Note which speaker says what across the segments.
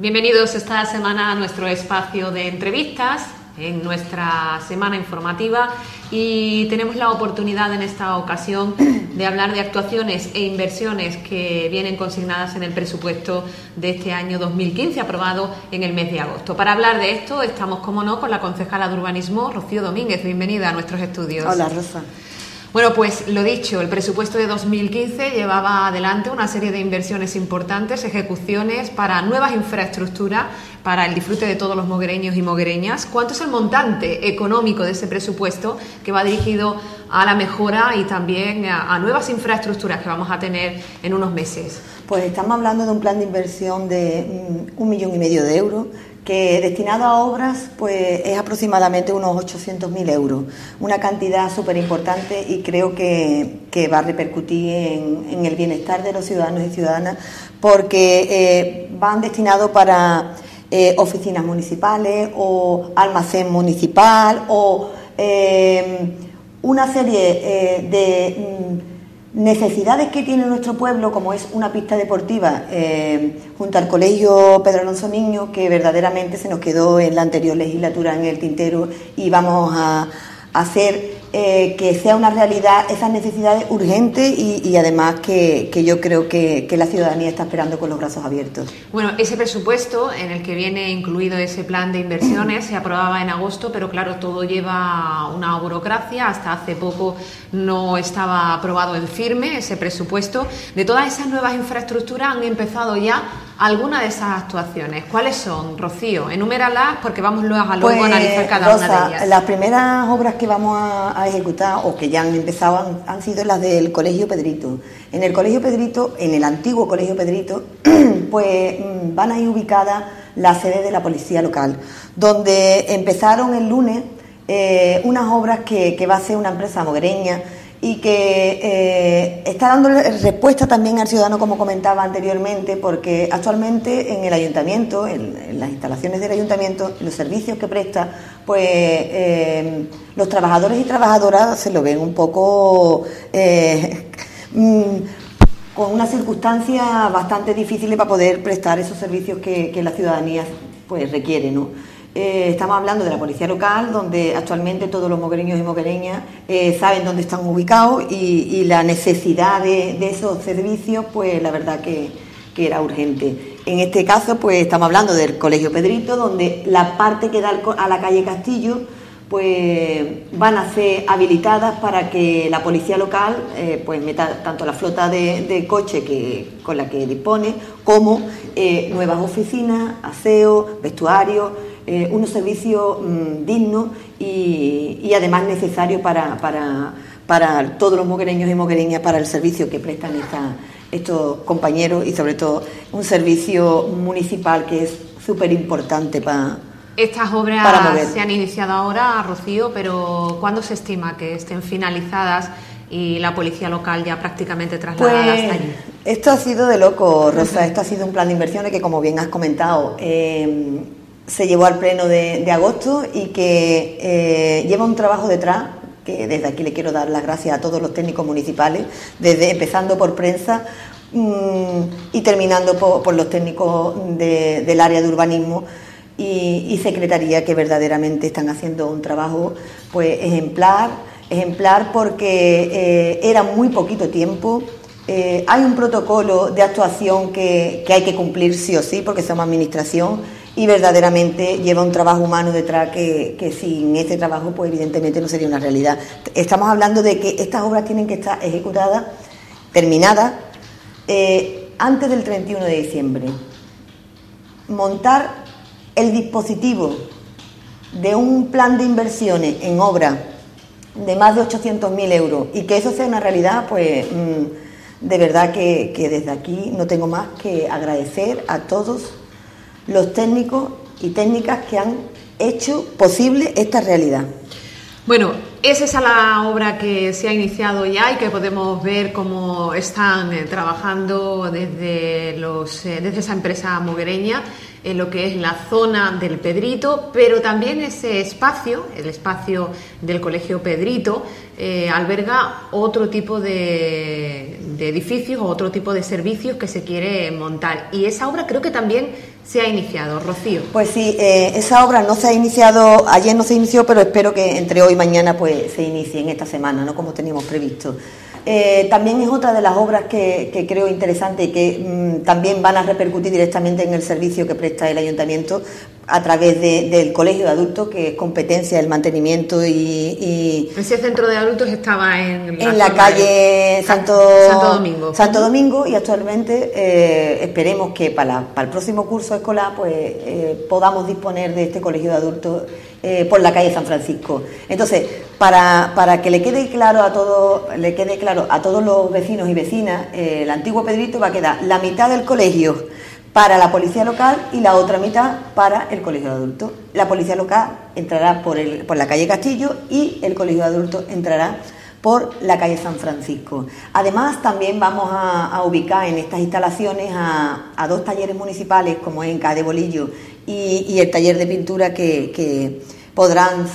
Speaker 1: Bienvenidos esta semana a nuestro espacio de entrevistas en nuestra semana informativa y tenemos la oportunidad en esta ocasión de hablar de actuaciones e inversiones que vienen consignadas en el presupuesto de este año 2015 aprobado en el mes de agosto. Para hablar de esto estamos, como no, con la concejala de urbanismo Rocío Domínguez. Bienvenida a nuestros estudios.
Speaker 2: Hola, Rosa.
Speaker 1: Bueno, pues lo dicho, el presupuesto de 2015 llevaba adelante una serie de inversiones importantes, ejecuciones para nuevas infraestructuras para el disfrute de todos los moguereños y moguereñas. ¿Cuánto es el montante económico de ese presupuesto que va dirigido a la mejora y también a, nuevas infraestructuras que vamos a tener en unos meses?
Speaker 2: Pues estamos hablando de un plan de inversión de mm, un millón y medio de euros que destinado a obras pues es aproximadamente unos 800.000 euros, una cantidad súper importante y creo que, va a repercutir en, el bienestar de los ciudadanos y ciudadanas porque eh, van destinados para eh, oficinas municipales o almacén municipal o eh, una serie de mm, necesidades que tiene nuestro pueblo, como es una pista deportiva eh, junto al Colegio Pedro Alonso Niño, que verdaderamente se nos quedó en la anterior legislatura en el tintero y vamos a hacer eh, que sea una realidad esas necesidades urgentes y, además que, yo creo que, la ciudadanía está esperando con los brazos abiertos.
Speaker 1: Bueno, ese presupuesto en el que viene incluido ese plan de inversiones se aprobaba en agosto, pero claro, todo lleva una burocracia. Hasta hace poco no estaba aprobado en firme ese presupuesto. De todas esas nuevas infraestructuras han empezado ya algunas de esas actuaciones. ¿Cuáles son, Rocío? Enuméralas porque vamos luego a, luego
Speaker 2: pues,
Speaker 1: analizar cada una de ellas.
Speaker 2: Las primeras obras que vamos a, ejecutar o que ya han empezado han, sido las del Colegio Pedrito. En el Colegio Pedrito, en el antiguo Colegio Pedrito, pues mm, van a ir ubicadas las sedes de la Policía Local, donde empezaron el lunes eh, unas obras que, que va a hacer una empresa mogreña y que eh, está dando respuesta también al ciudadano, como comentaba anteriormente, porque actualmente en el ayuntamiento, en, las instalaciones del ayuntamiento, los servicios que presta, pues eh, los trabajadores y trabajadoras se lo ven un poco eh, mm, con unas circunstancias bastante difíciles para poder prestar esos servicios que, que la ciudadanía pues requiere, ¿no? Eh, estamos hablando de la policía local, donde actualmente todos los moguereños y moguereñas eh, saben dónde están ubicados y, la necesidad de, esos servicios, pues la verdad que, era urgente. En este caso, pues estamos hablando del Colegio Pedrito, donde la parte que da a la calle Castillo, pues van a ser habilitadas para que la policía local eh, pues meta tanto la flota de, de coche que, con la que dispone como nuevas oficinas, aseo, vestuario, eh, unos servicios mm, dignos y, además necesarios para, para, todos los moguereños y moguereñas, para el servicio que prestan estos compañeros y sobre todo un servicio municipal que es súper importante para...
Speaker 1: Estas obras se han iniciado ahora, Rocío, pero ¿cuándo se estima que estén finalizadas y la policía local ya prácticamente trasladada
Speaker 2: pues,
Speaker 1: hasta allí?
Speaker 2: Esto ha sido de loco, Rosa. Esto ha sido un plan de inversiones que, como bien has comentado, eh, se llevó al pleno de, agosto y que eh, lleva un trabajo detrás que desde aquí le quiero dar las gracias a todos los técnicos municipales, desde empezando por prensa mm, y terminando por, los técnicos del área de urbanismo y, secretaría que verdaderamente están haciendo un trabajo pues ejemplar, ejemplar porque eh, era muy poquito tiempo. Eh, hay un protocolo de actuación que, que hay que cumplir sí o sí porque somos administración y verdaderamente lleva un trabajo humano detrás que, sin ese trabajo pues evidentemente no sería una realidad. Estamos hablando de que estas obras tienen que estar ejecutadas, terminadas, eh, antes del 31 de diciembre. Montar el dispositivo de un plan de inversiones en obra de más de 800.000 euros y que eso sea una realidad, pues mm, de verdad que desde aquí no tengo más que agradecer a todos los técnicos y técnicas que han hecho posible esta realidad.
Speaker 1: Bueno, es esa la obra que se ha iniciado ya y que podemos ver cómo están eh, trabajando desde, los, eh, desde esa empresa moguereña en lo que es la zona del Pedrito, pero también ese espacio, el espacio del Colegio Pedrito, eh, alberga otro tipo de, edificios o otro tipo de servicios que se quiere montar. Y esa obra creo que también se ha iniciado, Rocío.
Speaker 2: Pues sí, eh, esa obra no se ha iniciado, ayer no se inició, pero espero que entre hoy y mañana pues se inicie en esta semana, ¿no? Como teníamos previsto. Eh, también es otra de las obras que, creo interesante y que mm, también van a repercutir directamente en el servicio que presta el ayuntamiento a través del colegio de adultos, que es competencia del mantenimiento y...
Speaker 1: Ese centro de adultos estaba en
Speaker 2: la, en la calle Santo, Domingo. Santo Domingo y actualmente eh, esperemos que para, para, el próximo curso escolar pues eh, podamos disponer de este colegio de adultos eh, por la calle San Francisco. Entonces, para, para que le quede claro a todo, le quede claro a todos los vecinos y vecinas, el antiguo Pedrito va a quedar la mitad del colegio para la policía local y la otra mitad para el colegio de adultos. La policía local entrará por, el, por la calle Castillo y el colegio de adultos entrará por la calle San Francisco. Además, también vamos a, ubicar en estas instalaciones a, dos talleres municipales, como es en de Bolillo y, el taller de pintura que, podrán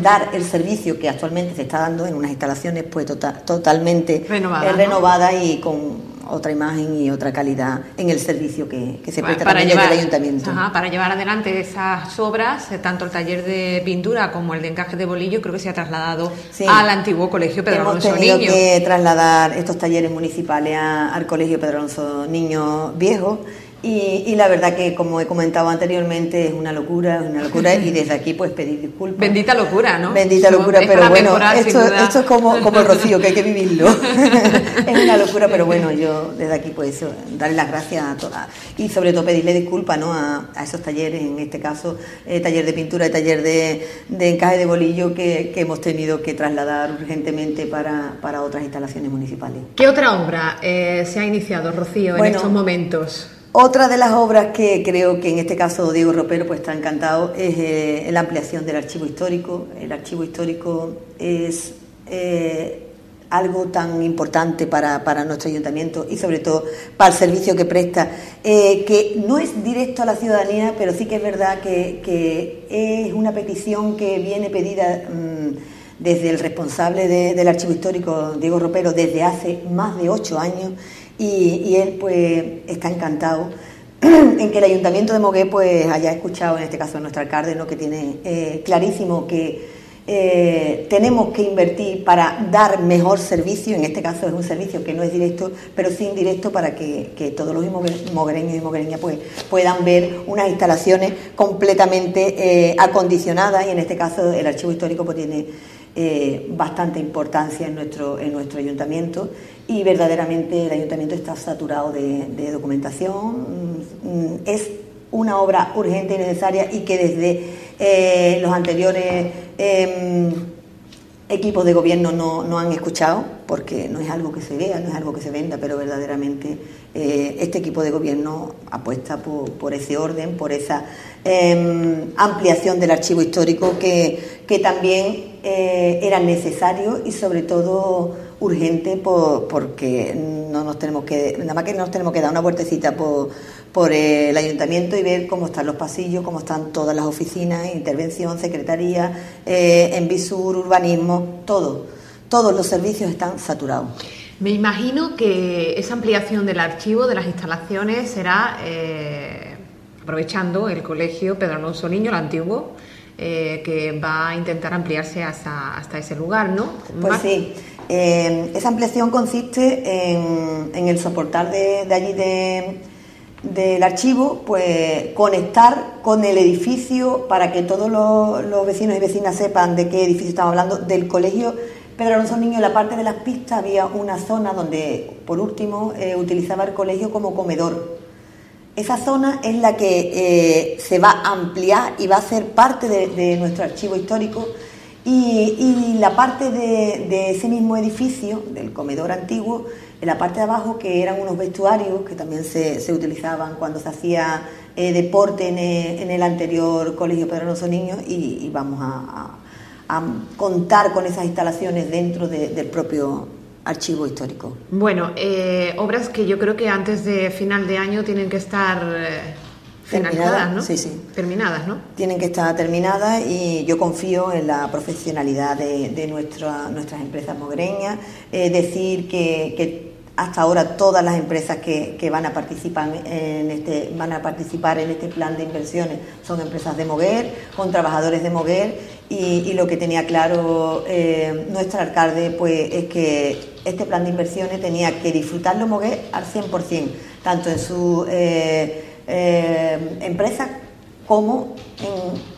Speaker 2: dar el servicio que actualmente se está dando en unas instalaciones pues tota-, totalmente renovadas y con otra imagen y otra calidad en el servicio que, se presta para llevar, el ayuntamiento.
Speaker 1: para llevar adelante esas obras, eh, tanto el taller de pintura como el de encaje de bolillo, creo que se ha trasladado al antiguo colegio Pedro
Speaker 2: Hemos
Speaker 1: Alonso
Speaker 2: tenido que trasladar estos talleres municipales al colegio Pedro Alonso Niño Viejo y, la verdad que, como he comentado anteriormente, es una locura, es una locura, y desde aquí pues pedir disculpas.
Speaker 1: Bendita locura, ¿no?
Speaker 2: Bendita locura, pero bueno, esto, esto, es como, como el rocío, que hay que vivirlo. es una locura, pero bueno, yo desde aquí pues darle las gracias a todas, y sobre todo pedirle disculpas ¿no? a, esos talleres, en este caso, eh, taller de pintura y taller de, de encaje de bolillo que, que, hemos tenido que trasladar urgentemente para, para otras instalaciones municipales.
Speaker 1: ¿Qué otra obra eh, se ha iniciado, Rocío, en estos momentos?
Speaker 2: Otra de las obras que creo que en este caso Diego Ropero pues está encantado es eh, la ampliación del archivo histórico. El archivo histórico es eh, algo tan importante para, nuestro ayuntamiento y sobre todo para el servicio que presta, eh, que no es directo a la ciudadanía, pero sí que es verdad que, es una petición que viene pedida mm, desde el responsable del archivo histórico, Diego Ropero, desde hace más de ocho años y, él pues está encantado en que el Ayuntamiento de Mogué pues haya escuchado, en este caso nuestro alcalde, ¿no? que tiene eh, clarísimo que eh, tenemos que invertir para dar mejor servicio, en este caso es un servicio que no es directo, pero sí indirecto para que, todos los moguereños y moguereñas pues, puedan ver unas instalaciones completamente eh, acondicionadas y en este caso el archivo histórico pues tiene bastante importancia en nuestro, en nuestro ayuntamiento y verdaderamente el ayuntamiento está saturado de, documentación. Mm, es una obra urgente y necesaria y que desde eh, los anteriores em, equipos de gobierno no, han escuchado, porque no es algo que se vea, no es algo que se venda, pero verdaderamente eh, este equipo de gobierno apuesta por, ese orden, por esa em, ampliación del archivo histórico que, que también eh, era necesario y sobre todo urgente porque no nos tenemos que, nada más que nos tenemos que dar una vueltecita por, el ayuntamiento y ver cómo están los pasillos, cómo están todas las oficinas, intervención, secretaría, eh, Envisur, urbanismo, todo. Todos los servicios están saturados.
Speaker 1: Me imagino que esa ampliación del archivo de las instalaciones será eh, aprovechando el colegio Pedro Alonso Niño, el antiguo, eh, que va a intentar ampliarse hasta, hasta ese lugar, ¿no?
Speaker 2: Pues sí. Eh, esa ampliación consiste en, el soportar de, allí del archivo, pues conectar con el edificio para que todos los, vecinos y vecinas sepan de qué edificio estamos hablando, del colegio Pedro Alonso Niño, en la parte de las pistas había una zona donde, por último, eh, utilizaba el colegio como comedor. Esa zona es la que eh, se va a ampliar y va a ser parte de nuestro archivo histórico. Y, la parte de, ese mismo edificio, del comedor antiguo, en la parte de abajo, que eran unos vestuarios que también se, utilizaban cuando se hacía eh, deporte en el, anterior Colegio Pedro Alonso Niños, y, vamos a, contar con esas instalaciones dentro del propio archivo histórico.
Speaker 1: Bueno, eh, obras que yo creo que antes de final de año tienen que estar. Eh, finalizadas, ¿no?
Speaker 2: Sí, sí.
Speaker 1: Terminadas, ¿no?
Speaker 2: Tienen que estar terminadas y yo confío en la profesionalidad de, nuestra, nuestras empresas mogreñas. Decir, que, hasta ahora todas las empresas que, van a participar en este van a participar en este plan de inversiones son empresas de Moguer con trabajadores de Moguer y, lo que tenía claro eh, nuestro alcalde pues es que este plan de inversiones tenía que disfrutarlo Moguer al 100% tanto en su eh, eh, empresas como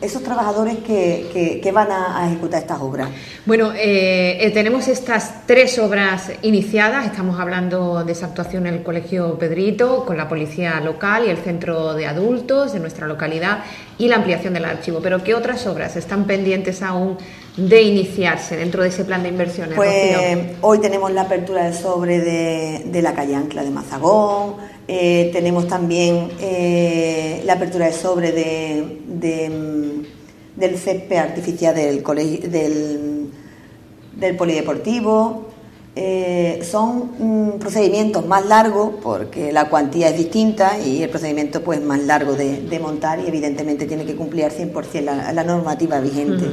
Speaker 2: esos trabajadores que, que, van a, ejecutar estas obras.
Speaker 1: Bueno, eh, eh, tenemos estas tres obras iniciadas. Estamos hablando de esa actuación en el Colegio Pedrito, con la Policía Local y el Centro de Adultos de nuestra localidad y la ampliación del archivo. Pero ¿qué otras obras están pendientes aún de iniciarse dentro de ese plan de inversiones?
Speaker 2: Pues hoy tenemos la apertura del sobre de, de la calle Ancla de Mazagón eh, tenemos también eh, la apertura de sobre de, mm, del césped artificial del, colegio, del, del polideportivo. Eh, son mm, procedimientos más largos porque la cuantía es distinta y el procedimiento pues más largo de, montar y evidentemente tiene que cumplir al 100% la, normativa vigente.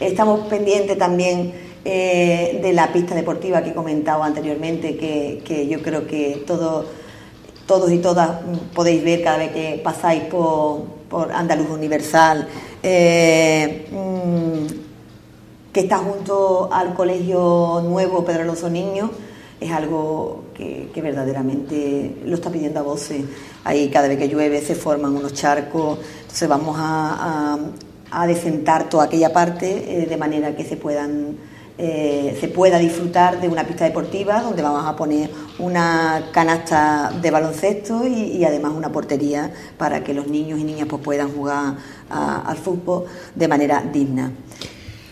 Speaker 2: Estamos pendientes también de la pista deportiva que he comentado anteriormente, que, que yo creo que todo todos y todas podéis ver cada vez que pasáis por, por Andaluz Universal, eh, mm, que está junto al Colegio Nuevo Pedro Alonso Niño, es algo que, verdaderamente lo está pidiendo a voces. Ahí cada vez que llueve se forman unos charcos, entonces vamos a, a, decentar toda aquella parte eh, de manera que se puedan eh, se pueda disfrutar de una pista deportiva donde vamos a poner una canasta de baloncesto y, además una portería para que los niños y niñas pues, puedan jugar al fútbol de manera digna.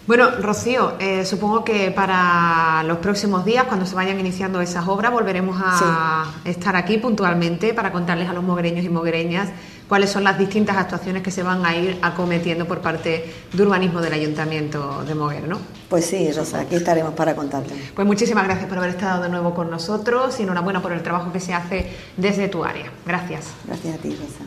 Speaker 1: Bueno, Rocío, eh, supongo que para los próximos días, cuando se vayan iniciando esas obras, volveremos a estar aquí puntualmente para contarles a los mogreños y mogreñas cuáles son las distintas actuaciones que se van a ir acometiendo por parte de urbanismo del Ayuntamiento de Moguer, ¿no?
Speaker 2: Pues sí, Rosa, aquí estaremos para contarles.
Speaker 1: Pues muchísimas gracias por haber estado de nuevo con nosotros y enhorabuena por el trabajo que se hace desde tu área. Gracias.
Speaker 2: Gracias a ti, Rosa.